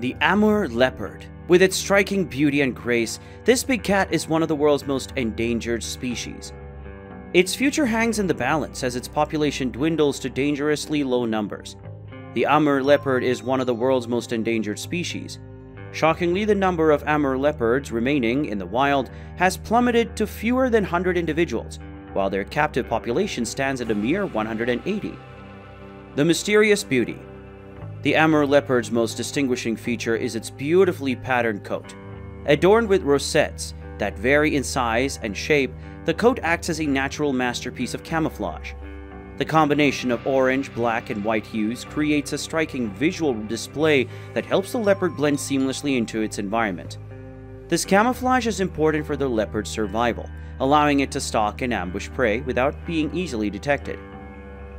The Amur leopard. With its striking beauty and grace, this big cat is one of the world's most endangered species. Its future hangs in the balance as its population dwindles to dangerously low numbers. The Amur leopard is one of the world's most endangered species. Shockingly, the number of Amur leopards remaining in the wild has plummeted to fewer than 100 individuals, while their captive population stands at a mere 180. The mysterious beauty. The Amur leopard's most distinguishing feature is its beautifully patterned coat. Adorned with rosettes that vary in size and shape, the coat acts as a natural masterpiece of camouflage. The combination of orange, black, and white hues creates a striking visual display that helps the leopard blend seamlessly into its environment. This camouflage is important for the leopard's survival, allowing it to stalk and ambush prey without being easily detected.